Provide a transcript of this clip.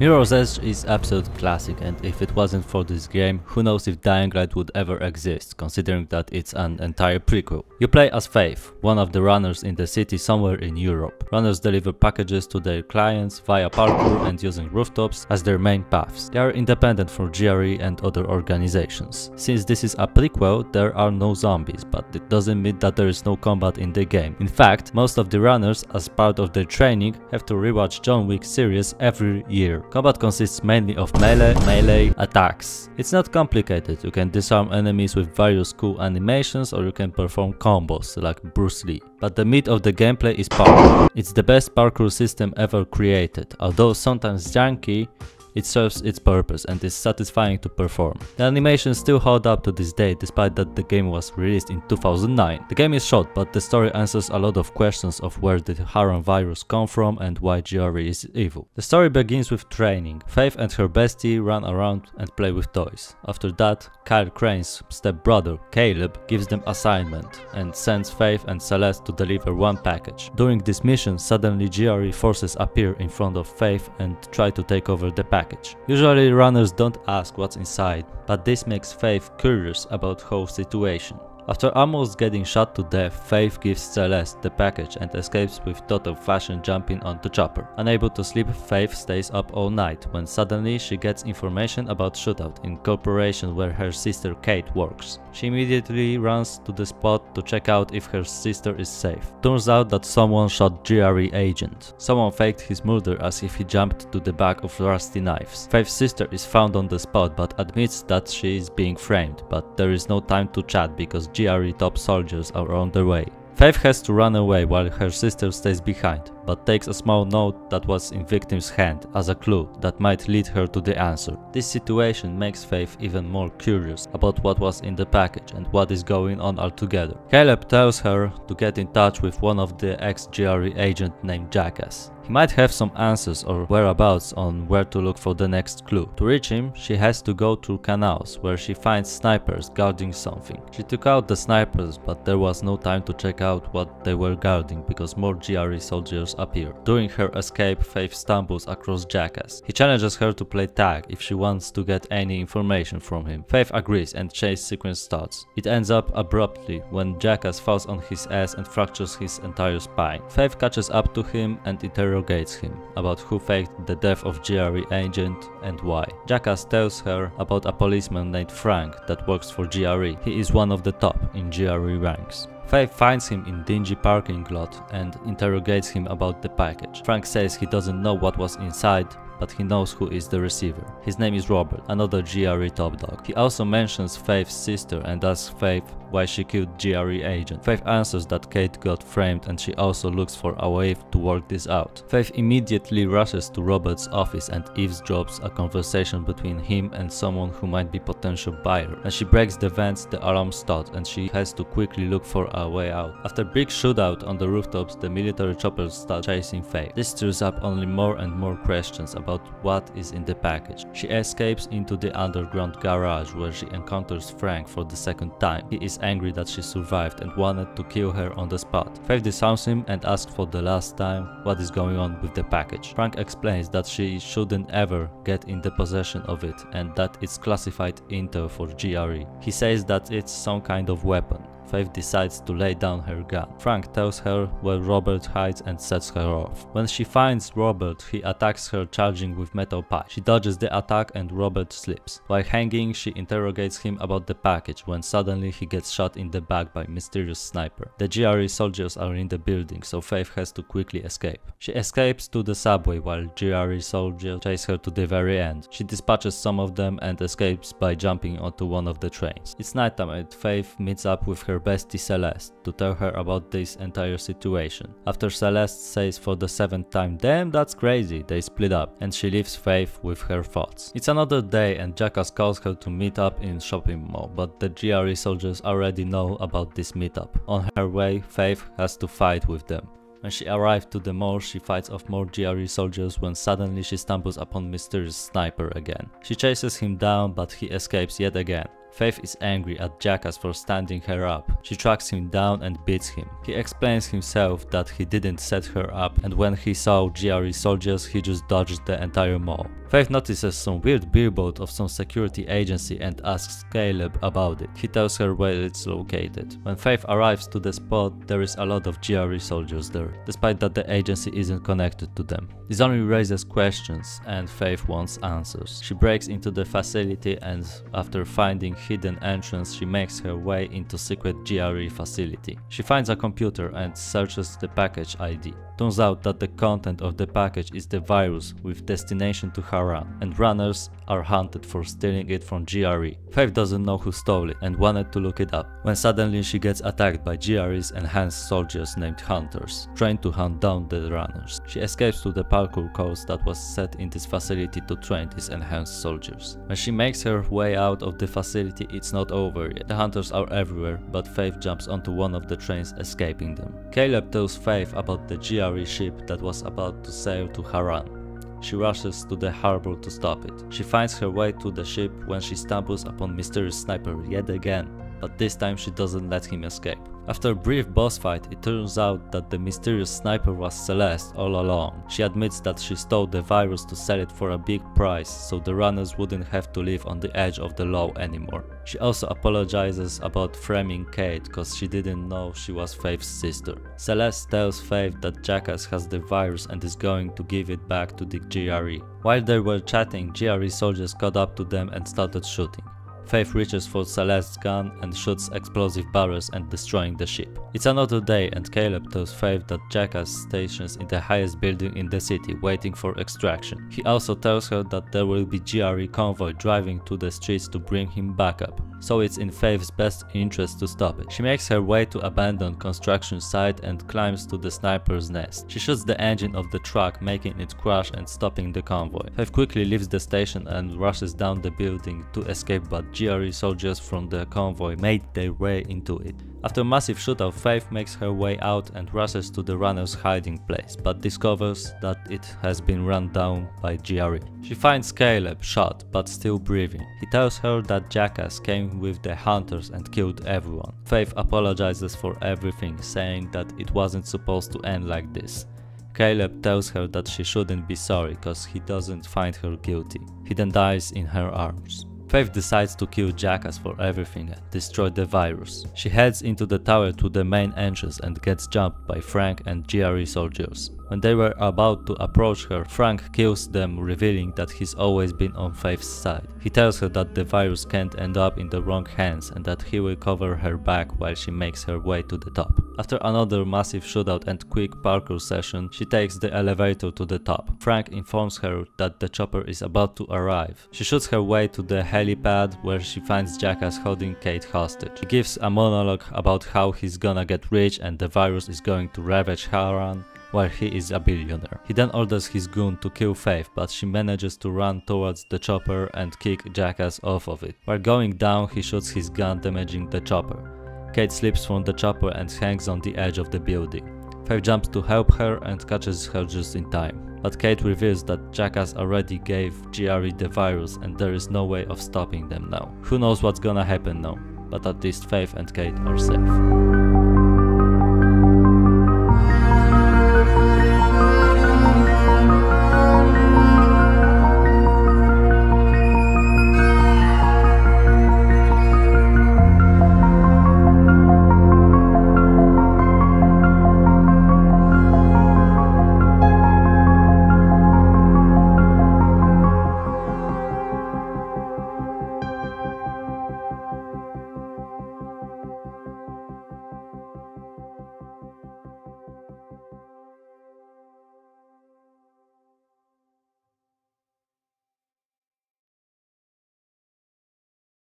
Mirror's Edge is absolute classic and if it wasn't for this game, who knows if Dying Light would ever exist, considering that it's an entire prequel. You play as Faith, one of the runners in the city somewhere in Europe. Runners deliver packages to their clients via parkour and using rooftops as their main paths. They are independent from GRE and other organizations. Since this is a prequel, there are no zombies, but it doesn't mean that there is no combat in the game. In fact, most of the runners, as part of their training, have to rewatch John Wick series every year. Combat consists mainly of melee, melee attacks. It's not complicated, you can disarm enemies with various cool animations or you can perform combos like Bruce Lee. But the meat of the gameplay is parkour. It's the best parkour system ever created, although sometimes janky, it serves its purpose and is satisfying to perform. The animations still hold up to this day despite that the game was released in 2009. The game is short but the story answers a lot of questions of where did Harran virus come from and why GRE is evil. The story begins with training. Faith and her bestie run around and play with toys. After that, Kyle Crane's stepbrother, Caleb, gives them assignment and sends Faith and Celeste to deliver one package. During this mission, suddenly GRE forces appear in front of Faith and try to take over the package package. Usually runners don't ask what's inside, but this makes Faith curious about whole situation. After almost getting shot to death, Faith gives Celeste the package and escapes with total fashion jumping onto Chopper. Unable to sleep, Faith stays up all night when suddenly she gets information about Shootout in corporation where her sister Kate works. She immediately runs to the spot to check out if her sister is safe. Turns out that someone shot GRE agent. Someone faked his murder as if he jumped to the back of rusty knives. Faith's sister is found on the spot but admits that she is being framed, but there is no time to chat because GRE top soldiers are on their way. Faith has to run away while her sister stays behind, but takes a small note that was in victim's hand as a clue that might lead her to the answer. This situation makes Faith even more curious about what was in the package and what is going on altogether. Caleb tells her to get in touch with one of the ex-GRE agent named Jackass. He might have some answers or whereabouts on where to look for the next clue. To reach him, she has to go through canals where she finds snipers guarding something. She took out the snipers but there was no time to check out what they were guarding because more GRE soldiers appear. During her escape, Faith stumbles across Jackass. He challenges her to play tag if she wants to get any information from him. Faith agrees and chase sequence starts. It ends up abruptly when Jackass falls on his ass and fractures his entire spine. Faith catches up to him and interrogates interrogates him about who faked the death of GRE agent and why. Jackass tells her about a policeman named Frank that works for GRE. He is one of the top in GRE ranks. Faith finds him in dingy parking lot and interrogates him about the package. Frank says he doesn't know what was inside, but he knows who is the receiver. His name is Robert, another GRE top dog. He also mentions Faith's sister and asks Faith why she killed GRE agent. Faith answers that Kate got framed and she also looks for a way to work this out. Faith immediately rushes to Robert's office and eavesdrops a conversation between him and someone who might be potential buyer. As she breaks the vents, the alarm starts and she has to quickly look for a way out. After big shootout on the rooftops, the military choppers start chasing Faith. This stirs up only more and more questions about what is in the package. She escapes into the underground garage where she encounters Frank for the second time. He is angry that she survived and wanted to kill her on the spot. Faith disarms him and asks for the last time what is going on with the package. Frank explains that she shouldn't ever get in the possession of it and that it's classified intel for GRE. He says that it's some kind of weapon. Faith decides to lay down her gun. Frank tells her where Robert hides and sets her off. When she finds Robert, he attacks her charging with metal pipe. She dodges the attack and Robert slips. While hanging, she interrogates him about the package when suddenly he gets shot in the back by mysterious sniper. The GRE soldiers are in the building, so Faith has to quickly escape. She escapes to the subway while GRE soldiers chase her to the very end. She dispatches some of them and escapes by jumping onto one of the trains. It's nighttime and Faith meets up with her her bestie Celeste to tell her about this entire situation. After Celeste says for the seventh time, damn that's crazy, they split up and she leaves Faith with her thoughts. It's another day and Jackass calls her to meet up in shopping mall, but the GRE soldiers already know about this meetup. On her way, Faith has to fight with them. When she arrives to the mall, she fights off more GRE soldiers when suddenly she stumbles upon mysterious sniper again. She chases him down but he escapes yet again. Faith is angry at Jackass for standing her up. She tracks him down and beats him. He explains himself that he didn't set her up and when he saw GRE soldiers he just dodged the entire mall. Faith notices some weird billboard of some security agency and asks Caleb about it. He tells her where it's located. When Faith arrives to the spot, there is a lot of GRE soldiers there, despite that the agency isn't connected to them. This only raises questions and Faith wants answers. She breaks into the facility and after finding hidden entrance she makes her way into secret GRE facility. She finds a computer and searches the package ID. Turns out that the content of the package is the virus with destination to Harran, and runners are hunted for stealing it from GRE. Faith doesn't know who stole it and wanted to look it up, when suddenly she gets attacked by GRE's enhanced soldiers named Hunters, trained to hunt down the runners. She escapes to the parkour course that was set in this facility to train these enhanced soldiers. When she makes her way out of the facility, it's not over yet. The hunters are everywhere, but Faith jumps onto one of the trains, escaping them. Caleb tells Faith about the GRE ship that was about to sail to Harran. She rushes to the harbor to stop it. She finds her way to the ship when she stumbles upon mysterious sniper yet again, but this time she doesn't let him escape. After a brief boss fight, it turns out that the mysterious sniper was Celeste all along. She admits that she stole the virus to sell it for a big price, so the runners wouldn't have to live on the edge of the law anymore. She also apologizes about framing Kate cause she didn't know she was Faith's sister. Celeste tells Faith that Jackass has the virus and is going to give it back to the GRE. While they were chatting, GRE soldiers caught up to them and started shooting. Faith reaches for Celeste's gun and shoots explosive barrels and destroying the ship. It's another day and Caleb tells Faith that Jackass stations in the highest building in the city waiting for extraction. He also tells her that there will be GRE convoy driving to the streets to bring him back up so it's in Faith's best interest to stop it. She makes her way to abandoned construction site and climbs to the sniper's nest. She shoots the engine of the truck making it crash and stopping the convoy. Faith quickly leaves the station and rushes down the building to escape but GRE soldiers from the convoy made their way into it. After a massive shootout, Faith makes her way out and rushes to the runner's hiding place, but discovers that it has been run down by GRE. She finds Caleb shot, but still breathing. He tells her that Jackass came with the hunters and killed everyone. Faith apologizes for everything, saying that it wasn't supposed to end like this. Caleb tells her that she shouldn't be sorry cause he doesn't find her guilty. He then dies in her arms. Faith decides to kill Jackass for everything and destroy the virus. She heads into the tower to the main entrance and gets jumped by Frank and GRE soldiers. When they were about to approach her, Frank kills them revealing that he's always been on Faith's side. He tells her that the virus can't end up in the wrong hands and that he will cover her back while she makes her way to the top. After another massive shootout and quick parkour session, she takes the elevator to the top. Frank informs her that the chopper is about to arrive. She shoots her way to the helipad where she finds Jackass holding Kate hostage. He gives a monologue about how he's gonna get rich and the virus is going to ravage Harran while he is a billionaire. He then orders his goon to kill Faith, but she manages to run towards the chopper and kick Jackass off of it. While going down, he shoots his gun damaging the chopper. Kate slips from the chopper and hangs on the edge of the building. Faith jumps to help her and catches her just in time. But Kate reveals that Jackass already gave GRE the virus and there is no way of stopping them now. Who knows what's gonna happen now, but at least Faith and Kate are safe.